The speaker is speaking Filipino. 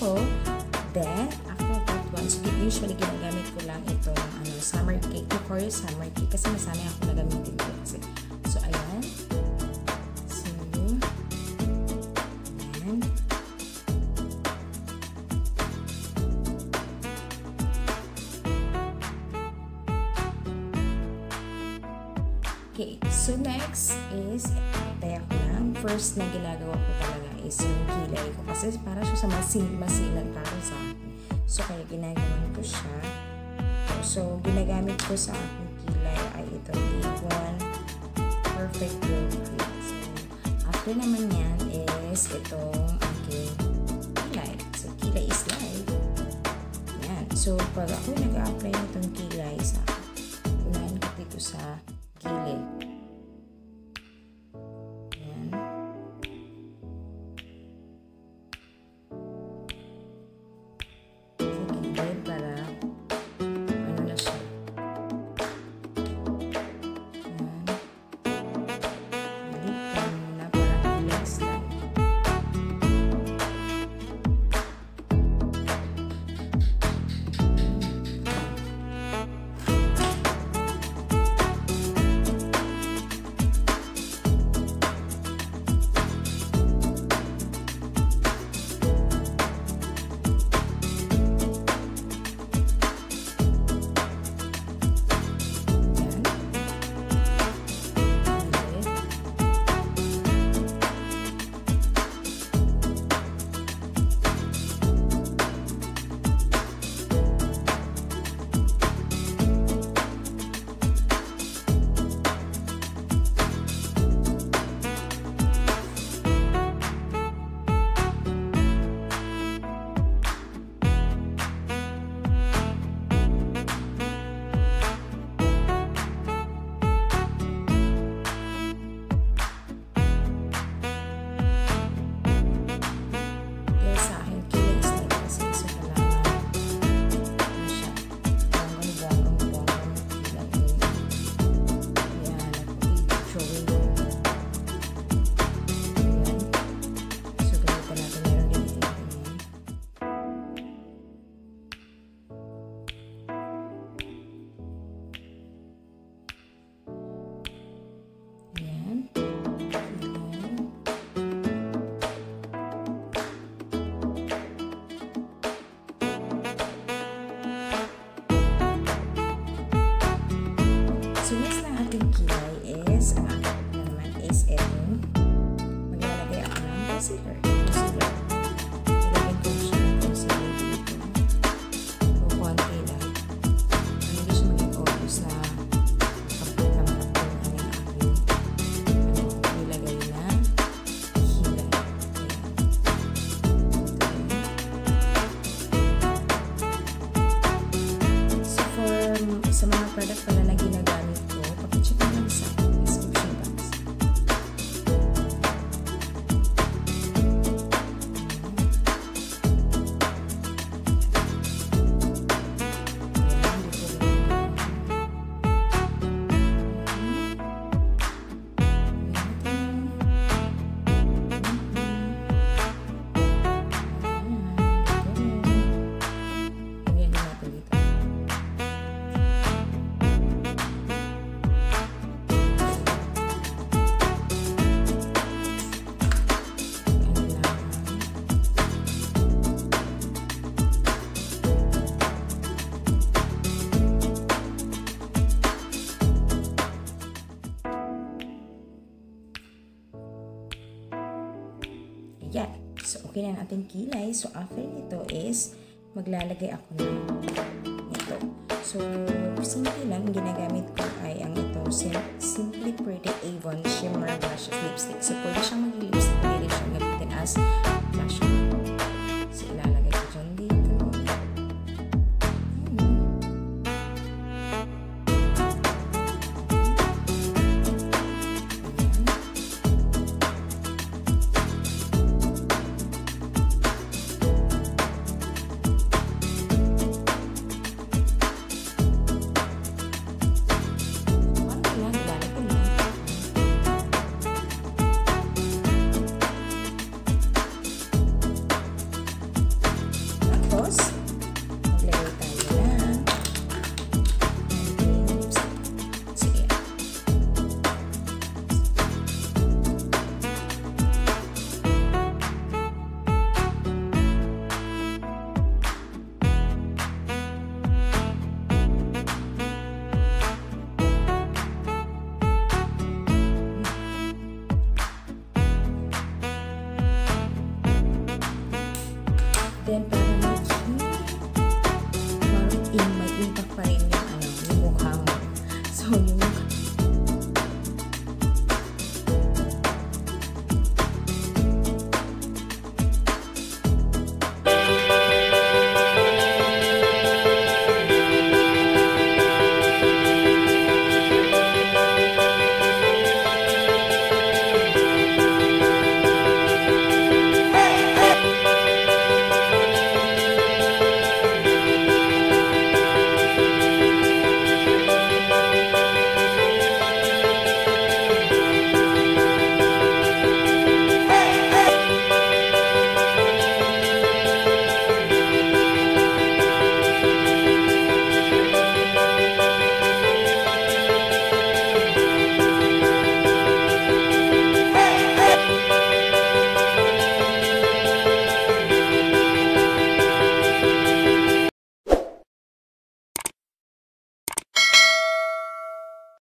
ko. Then, after that one, so usually ginagamit ko lang itong ano, summer cake, Euphoria summer cake kasi nasanay ako na gamitin ko kasi. Okay, so next is, tayo ko lang. First na ginagawa ko talaga is yung kilay ko. Kasi para siya sa masil masilan para sa akin. So, kaya ginagawa ko siya. So, ginagamit ko sa aking kilay ay itong A1 Perfect Glow Cream. So, after naman yan is itong aking kilay. So, kilay is live. Yan. So, pag ako nag-apply nitong kilay sa unahin ko dito sa Chile. Ako okay na natin kilay. So, after nito is, maglalagay ako ng ito. So, simple lang. Ginagamit ko ay ang ito, Simply Pretty Avon Shimmer Blush Lipstick. So, pwede